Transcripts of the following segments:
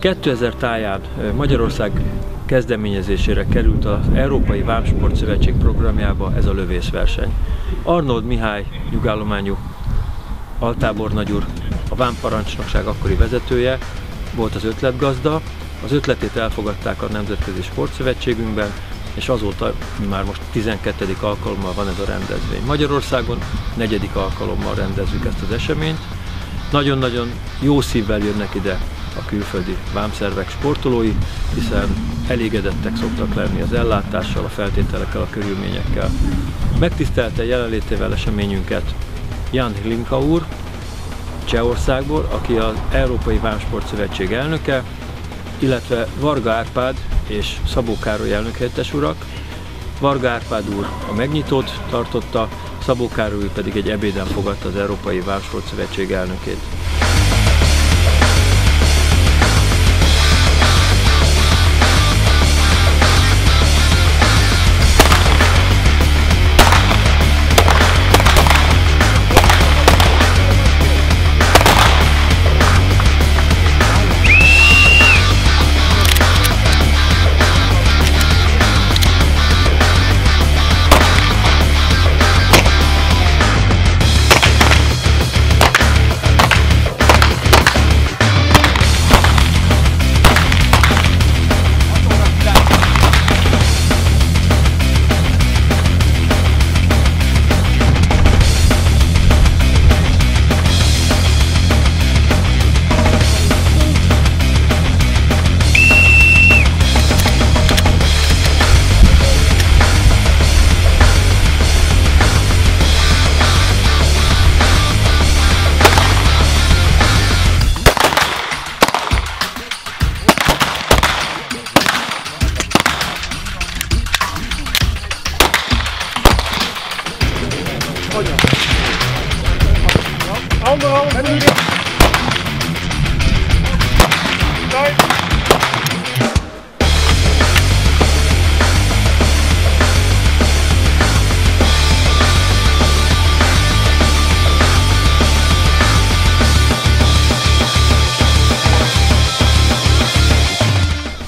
2000 táján Magyarország kezdeményezésére került az Európai Vámsport Szövetség programjába ez a lövészverseny. Arnold Mihály nyugállományú altábornagy úr, a vámparancsnokság akkori vezetője, volt az ötletgazda, az ötletét elfogadták a Nemzetközi Sportszövetségünkben, és azóta már most 12. alkalommal van ez a rendezvény. Magyarországon negyedik alkalommal rendezzük ezt az eseményt. Nagyon-nagyon jó szívvel jönnek ide a külföldi vámszervek sportolói, hiszen elégedettek szoktak lenni az ellátással, a feltételekkel, a körülményekkel. Megtisztelte jelenlétével eseményünket Jan Hlinka úr, Csehországból, aki az Európai Vámsport Szövetség elnöke, illetve Varga Árpád és Szabó Károly elnökhelyettes urak. Varga Árpád úr a megnyitót tartotta, Szabó Károly pedig egy ebéden fogadta az Európai Vámsport Szövetség elnökét.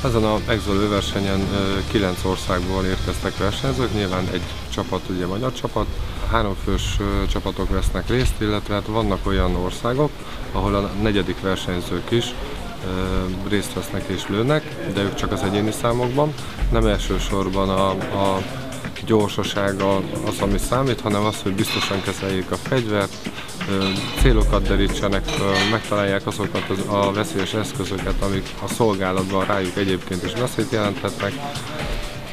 Ezen a Exolő versenyen kilenc országból érkeztek versenyzők, nyilván egy csapat ugye magyar csapat, háromfős csapatok vesznek részt, illetve hát vannak olyan országok, ahol a negyedik versenyzők is részt vesznek és lőnek, de ők csak az egyéni számokban. Nem elsősorban a, a gyorsasága az, ami számít, hanem az, hogy biztosan kezeljék a fegyvert, célokat derítsenek, megtalálják azokat a veszélyes eszközöket, amik a szolgálatban rájuk egyébként is veszélyt jelenthetnek,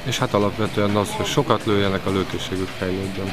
és hát alapvetően az, hogy sokat lőjenek, a lőkészségük fejlődjön.